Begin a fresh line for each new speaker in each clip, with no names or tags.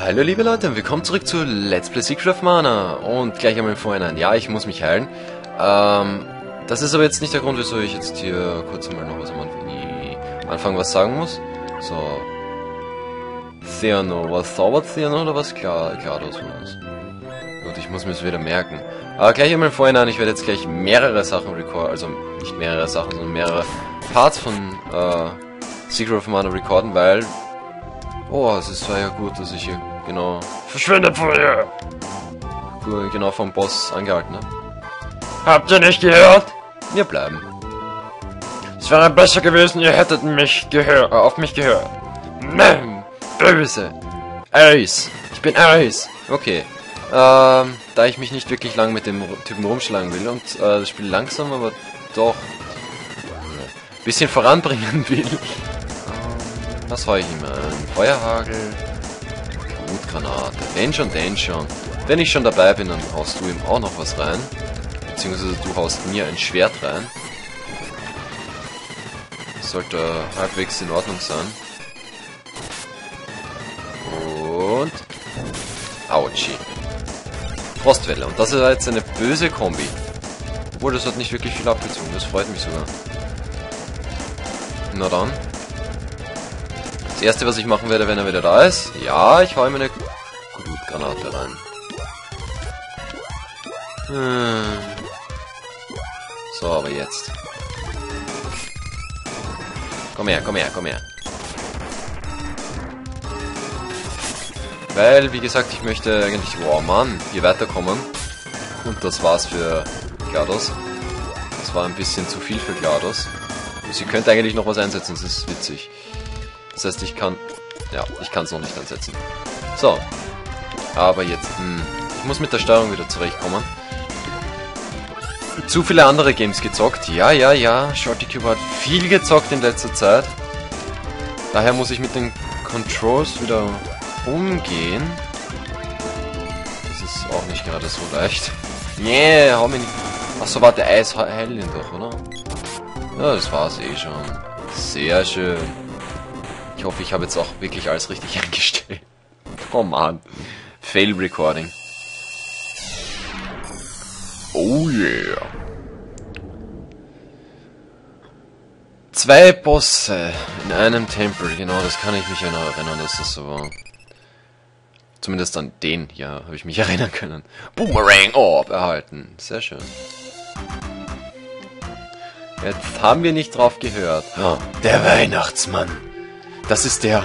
Hallo liebe Leute und willkommen zurück zu Let's Play Secret of Mana und gleich einmal vorhin ja, ich muss mich heilen. Ähm, das ist aber jetzt nicht der Grund, wieso ich jetzt hier kurz mal noch was am Anfang, was sagen muss. So. Theano, was zaubert Theano oder was klar, klar das uns? Gut, ich muss mir es wieder merken. Aber gleich einmal vorhin an, ich werde jetzt gleich mehrere Sachen recorden, also nicht mehrere Sachen, sondern mehrere Parts von äh, Secret of Mana recorden, weil Oh, es ist zwar ja gut, dass ich hier genau
Verschwindet von hier!
genau vom Boss angehalten habe.
Habt ihr nicht gehört?
Wir bleiben.
Es wäre besser gewesen, ihr hättet mich gehört, äh, auf mich gehört.
Mäm, böse. Ace. Ich bin Ace. Okay. Ähm, da ich mich nicht wirklich lang mit dem Typen rumschlagen will und äh, das Spiel langsam, aber doch ein bisschen voranbringen will, was habe ich? Ein Feuerhagel, Blutgranate, den schon, den schon. Wenn ich schon dabei bin, dann haust du ihm auch noch was rein. Beziehungsweise du haust mir ein Schwert rein. Sollte halbwegs in Ordnung sein. Und... Autschi. Frostwelle. Und das ist jetzt eine böse Kombi. Obwohl, das hat nicht wirklich viel abgezogen. Das freut mich sogar. Na dann. Das erste, was ich machen werde, wenn er wieder da ist. Ja, ich hau ihm eine Blutgranate rein. Hm. So, aber jetzt. Komm her, komm her, komm her. Weil, wie gesagt, ich möchte eigentlich... Wow, Mann, hier weiterkommen. Und das war's für GLaDOS. Das war ein bisschen zu viel für GLaDOS. Sie könnte eigentlich noch was einsetzen, das ist witzig. Das heißt, ich kann... Ja, ich kann es noch nicht ansetzen. So. Aber jetzt... Hm, ich muss mit der Steuerung wieder zurechtkommen. Zu viele andere Games gezockt. Ja, ja, ja. Shorty Cube hat viel gezockt in letzter Zeit. Daher muss ich mit den Controls wieder umgehen. Das ist auch nicht gerade so leicht. Nee, hau mich nicht... Achso, warte, Eis heil ihn doch, oder? Ja, das war's eh schon. Sehr schön. Ich hoffe, ich habe jetzt auch wirklich alles richtig eingestellt. Oh man. Fail Recording. Oh yeah. Zwei Bosse in einem Tempel. Genau, das kann ich mich ja erinnern, dass das so war. Zumindest an den hier habe ich mich erinnern können. Boomerang Orb erhalten. Sehr schön. Jetzt haben wir nicht drauf gehört. Oh, der Weihnachtsmann. Das ist der.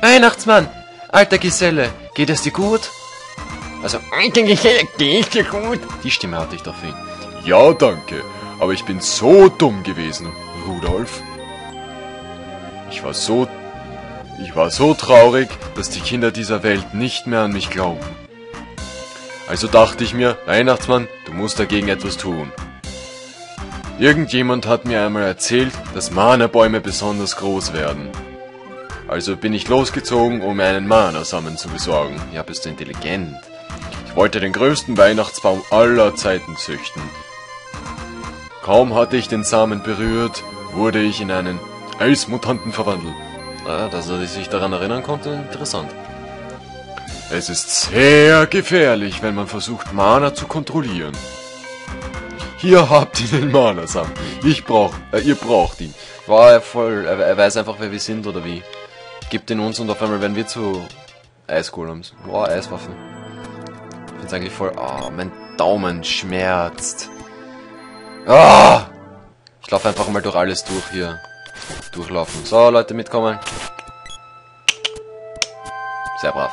Weihnachtsmann! Alter Geselle, geht es dir gut? Also, alter Geselle, geht es dir gut? Die Stimme hatte ich doch für ihn.
Ja, danke. Aber ich bin so dumm gewesen, Rudolf. Ich war so... Ich war so traurig, dass die Kinder dieser Welt nicht mehr an mich glauben. Also dachte ich mir, Weihnachtsmann, du musst dagegen etwas tun. Irgendjemand hat mir einmal erzählt, dass Mana-Bäume besonders groß werden. Also bin ich losgezogen, um einen Mana-Samen zu besorgen.
Ja, bist du intelligent.
Ich wollte den größten Weihnachtsbaum aller Zeiten züchten. Kaum hatte ich den Samen berührt, wurde ich in einen Eismutanten verwandelt.
Ah, dass er sich daran erinnern konnte, interessant.
Es ist sehr gefährlich, wenn man versucht, Mana zu kontrollieren. Hier habt ihr den Mana-Samen. Ich brauch, äh, ihr braucht ihn.
War er voll, er, er, weiß einfach, wer wir sind oder wie. Gibt ihn uns und auf einmal werden wir zu Eisgolems. Boah, Eiswaffen. Ich find's eigentlich voll, oh, mein Daumen schmerzt. Ah! Ich laufe einfach mal durch alles durch hier. Durchlaufen. So, Leute, mitkommen. Sehr brav.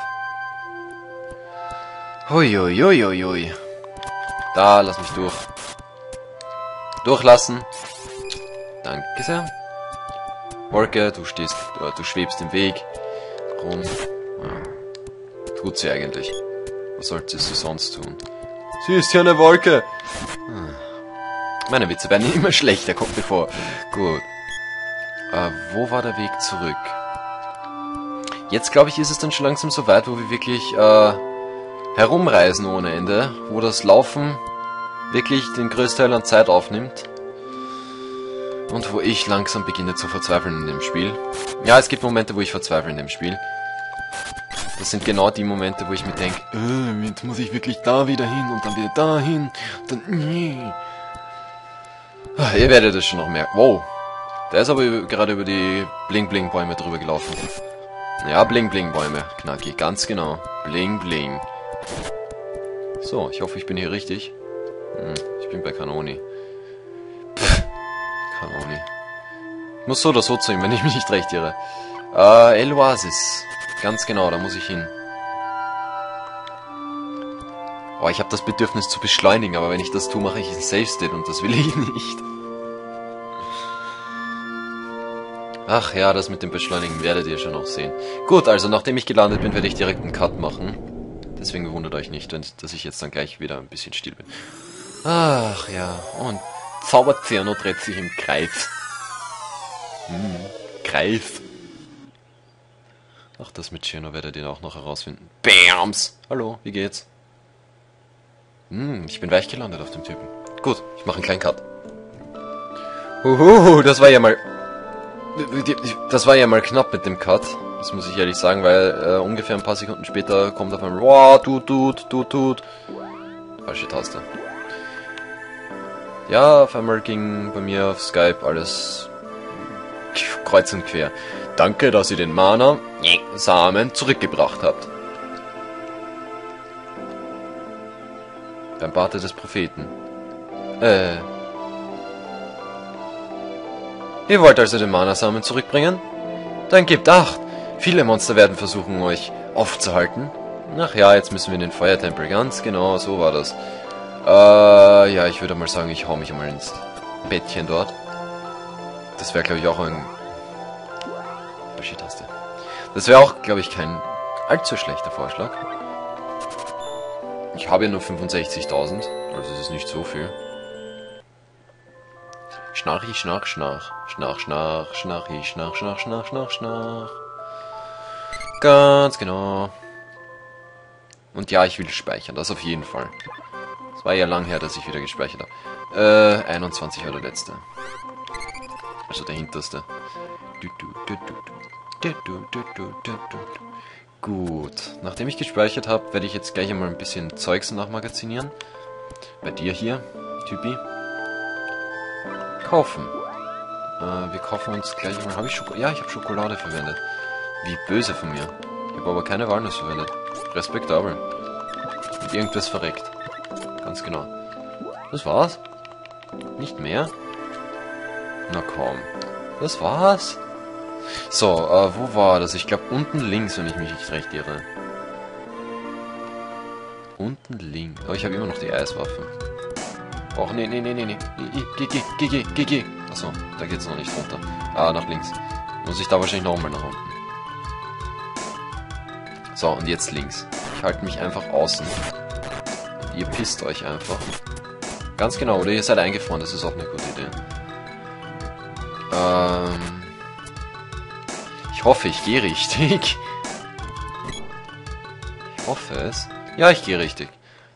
Huiuiuiui. Da, lass mich durch. Durchlassen. Danke sehr. Wolke, du stehst, äh, du schwebst im Weg rum. Ja. Tut sie eigentlich. Was sollte sie sonst tun?
Sie ist ja eine Wolke.
Hm. Meine Witze werden immer schlechter, kommt mir vor. Gut. Äh, wo war der Weg zurück? Jetzt, glaube ich, ist es dann schon langsam so weit, wo wir wirklich äh, herumreisen ohne Ende. Wo das Laufen wirklich den größten Teil an Zeit aufnimmt. Und wo ich langsam beginne zu verzweifeln in dem Spiel. Ja, es gibt Momente, wo ich verzweifle in dem Spiel. Das sind genau die Momente, wo ich mir denke,
Äh, jetzt muss ich wirklich da wieder hin und dann wieder dahin. Dann. Nee.
ah, ihr werdet es schon noch merken. Wow. Der ist aber gerade über die Bling-Bling-Bäume drüber gelaufen. Ja, Bling-Bling-Bäume. Knacki, ganz genau. Bling-Bling. So, ich hoffe, ich bin hier richtig. Hm, ich bin bei Kanoni. Pff, Kanoni. Muss so oder so zu ihm, wenn ich mich nicht recht irre. Äh, El Oasis. Ganz genau, da muss ich hin. Oh, ich habe das Bedürfnis zu beschleunigen, aber wenn ich das tue, mache ich ein Safe State und das will ich nicht. Ach ja, das mit dem Beschleunigen werdet ihr schon noch sehen. Gut, also nachdem ich gelandet bin, werde ich direkt einen Cut machen. Deswegen wundert euch nicht, dass ich jetzt dann gleich wieder ein bisschen still bin. Ach ja, und Zauberzerno dreht sich im Kreis. Hm, Kreis. Ach, das mit Chino werdet ihr auch noch herausfinden. Bams! Hallo, wie geht's? Hm, ich bin weich gelandet auf dem Typen. Gut, ich mache einen kleinen Cut. Uhu, das war ja mal... Das war ja mal knapp mit dem Cut. Das muss ich ehrlich sagen, weil äh, ungefähr ein paar Sekunden später kommt auf einmal... Wow, tut, tut, tut, tut. Falsche Taste. Ja, auf einmal ging bei mir auf Skype alles kreuz und quer. Danke, dass ihr den Mana Samen zurückgebracht habt. Beim Barte des Propheten. Äh. Ihr wollt also den Mana-Samen zurückbringen? Dann gebt acht. Viele Monster werden versuchen, euch aufzuhalten. Ach ja, jetzt müssen wir in den Feuertempel. Ganz genau, so war das. Äh, ja, ich würde mal sagen, ich hau mich einmal ins Bettchen dort. Das wäre, glaube ich, auch ein... Taste. Das wäre auch, glaube ich, kein allzu schlechter Vorschlag. Ich habe ja nur 65.000, also das ist nicht so viel. Schnarchi, schnarch, schnarch. Schnarch, schnarch, schnarchi, schnarch, schnarch, schnarch, schnarch, schnarch. Ganz genau. Und ja, ich will speichern, das auf jeden Fall. War ja lang her, dass ich wieder gespeichert habe. Äh, 21 war der letzte. Also der hinterste. Gut, nachdem ich gespeichert habe, werde ich jetzt gleich einmal ein bisschen Zeugs nachmagazinieren. Bei dir hier, Typi. Kaufen. Äh, wir kaufen uns gleich einmal... Habe ich Schokolade? Ja, ich habe Schokolade verwendet. Wie böse von mir. Ich habe aber keine Walnuss verwendet. Respektabel. Und irgendwas verreckt. Ganz genau. Das war's? Nicht mehr? Na komm. Das war's? So, äh, wo war das? Ich glaube unten links, wenn ich mich nicht recht irre. Unten links. Oh, ich habe immer noch die Eiswaffe. Och, nee, nee, nee, nee, nee. Geh, geh, geh, geh, geh, geh. Achso, da geht's noch nicht runter. Ah, nach links. Muss ich da wahrscheinlich nochmal nach unten. So, und jetzt links. Ich halte mich einfach außen. Ihr pisst euch einfach. Ganz genau, oder ihr seid eingefroren, das ist auch eine gute Idee. Ähm... Ich hoffe, ich gehe richtig. Ich hoffe es. Ja, ich gehe richtig.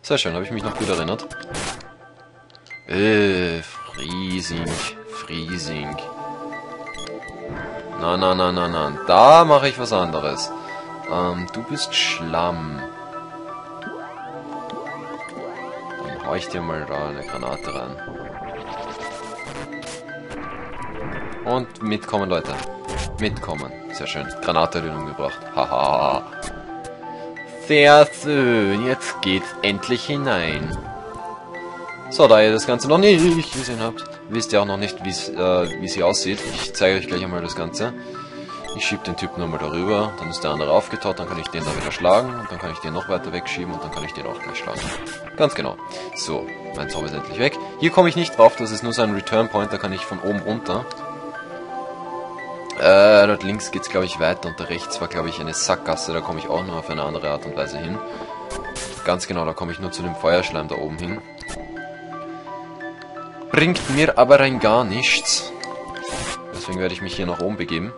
Sehr schön, habe ich mich noch gut erinnert. Äh, Friesing, Friesing. Na, na, na, na, na. Da mache ich was anderes. Ähm, du bist Schlamm. Ich dir mal da eine Granate rein. Und mitkommen, Leute. Mitkommen. Sehr schön. Granate wird umgebracht. Haha. Sehr schön. Jetzt geht's endlich hinein. So, da ihr das Ganze noch nicht gesehen habt, wisst ihr auch noch nicht, äh, wie sie aussieht. Ich zeige euch gleich einmal das Ganze. Ich schiebe den Typen nochmal darüber, dann ist der andere aufgetaut, dann kann ich den da wieder schlagen und dann kann ich den noch weiter wegschieben und dann kann ich den auch gleich schlagen. Ganz genau. So, mein Zauber ist endlich weg. Hier komme ich nicht drauf, das ist nur so ein Return Point, da kann ich von oben runter. Äh, dort links geht's glaube ich weiter und da rechts war glaube ich eine Sackgasse, da komme ich auch nur auf eine andere Art und Weise hin. Ganz genau, da komme ich nur zu dem Feuerschleim da oben hin. Bringt mir aber rein gar nichts. Deswegen werde ich mich hier nach oben begeben.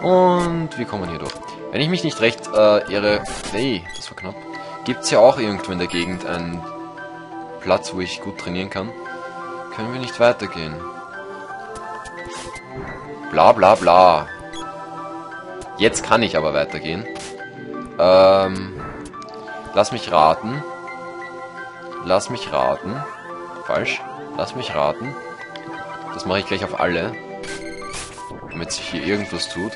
Und wir kommen hier durch. Wenn ich mich nicht recht äh, irre... Nee, das war knapp. Gibt's ja auch irgendwo in der Gegend einen Platz, wo ich gut trainieren kann? Können wir nicht weitergehen? Bla bla bla. Jetzt kann ich aber weitergehen. Ähm, lass mich raten. Lass mich raten. Falsch. Lass mich raten. Das mache ich gleich auf alle. Damit sich hier irgendwas tut.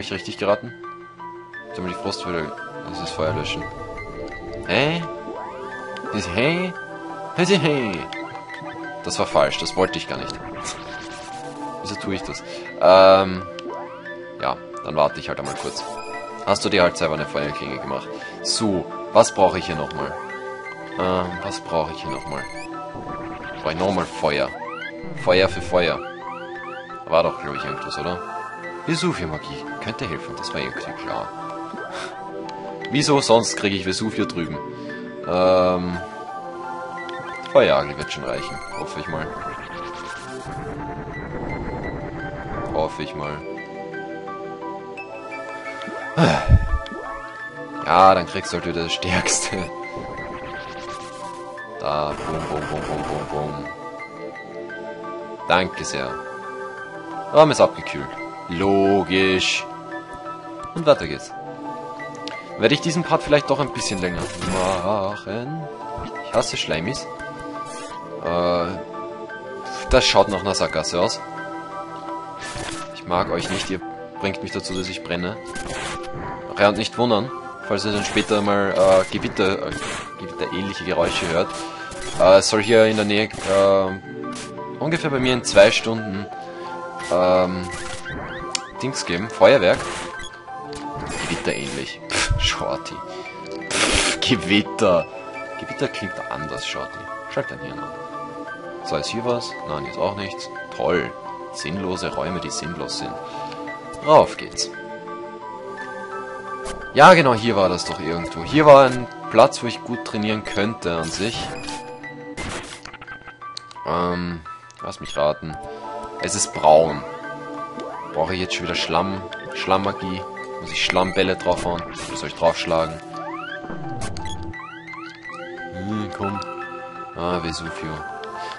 Habe ich richtig geraten? Haben wir die Frostwelle. Das ist Feuer löschen. Hä? Hey? Hey? Hey? Das war falsch, das wollte ich gar nicht. Wieso tue ich das? Ähm, ja, dann warte ich halt einmal kurz. Hast du dir halt selber eine Feuerklinge gemacht. So, was brauche ich hier nochmal? Ähm, was brauche ich hier nochmal? Brauche ich nochmal Feuer. Feuer für Feuer. War doch, glaube ich, irgendwas, oder? Vesuvio-Magie. Könnte helfen, das war irgendwie klar. Wieso sonst kriege ich Vesuvio drüben? Ähm... Feueragel wird schon reichen. Hoffe ich mal. Hoffe ich mal. Ja, dann kriegst du halt wieder das Stärkste. Da, bum, bum, bum, bum, bum, bum. Danke sehr. Raum ist abgekühlt. Logisch. Und weiter geht's. Werde ich diesen Part vielleicht doch ein bisschen länger machen. Ich hasse Schleimis. Äh, das schaut nach einer Sackgasse aus. Ich mag euch nicht, ihr bringt mich dazu, dass ich brenne. Ach ja, und nicht wundern, falls ihr dann später mal äh, Gewitter, äh, Gewitter-ähnliche Geräusche hört. Äh, es soll hier in der Nähe äh, ungefähr bei mir in zwei Stunden ähm, Dings geben, Feuerwerk. Gewitter ähnlich. Pff, Shorty. Pff, Gewitter. Gewitter klingt anders, Shorty. Schalt dein Hirn an. So, ist hier was? Nein, ist auch nichts. Toll. Sinnlose Räume, die sinnlos sind. Rauf geht's. Ja, genau, hier war das doch irgendwo. Hier war ein Platz, wo ich gut trainieren könnte an sich. Ähm, lass mich raten. Es ist braun. Brauche ich jetzt schon wieder Schlamm, Schlammmagie? Muss ich Schlammbälle draufhauen? Wie soll ich draufschlagen? Hm, komm. Ah, Vesuvio.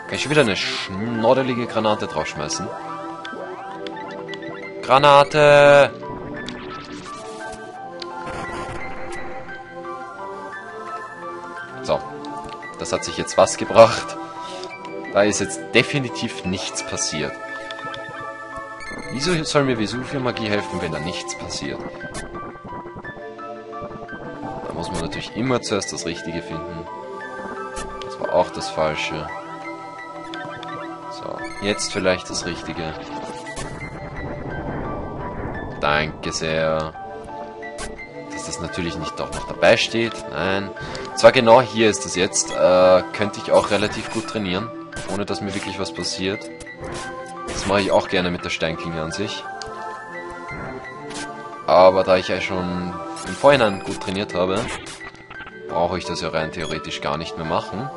Kann ich schon wieder eine schnoddelige Granate draufschmeißen? Granate! So. Das hat sich jetzt was gebracht. Da ist jetzt definitiv nichts passiert. Wieso soll mir Vesuvio-Magie helfen, wenn da nichts passiert? Da muss man natürlich immer zuerst das Richtige finden. Das war auch das Falsche. So, jetzt vielleicht das Richtige. Danke sehr. Dass das natürlich nicht doch noch dabei steht. Nein. Zwar genau hier ist es jetzt. Äh, könnte ich auch relativ gut trainieren. Ohne dass mir wirklich was passiert. Das mache ich auch gerne mit der Steinklinge an sich. Aber da ich ja schon im Vorhinein gut trainiert habe, brauche ich das ja rein theoretisch gar nicht mehr machen.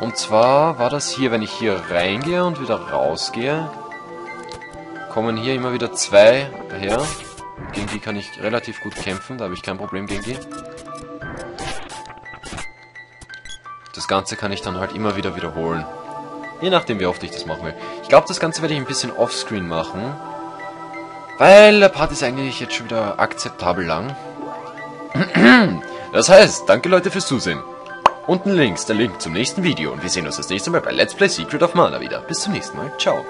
Und zwar war das hier, wenn ich hier reingehe und wieder rausgehe, kommen hier immer wieder zwei daher. Gegen die kann ich relativ gut kämpfen, da habe ich kein Problem gegen die. Das Ganze kann ich dann halt immer wieder wiederholen. Je nachdem, wie oft ich das machen will. Ich glaube, das Ganze werde ich ein bisschen offscreen machen. Weil der Part ist eigentlich jetzt schon wieder akzeptabel lang. Das heißt, danke Leute fürs Zusehen. Unten links der Link zum nächsten Video und wir sehen uns das nächste Mal bei Let's Play Secret of Mana wieder. Bis zum nächsten Mal. Ciao.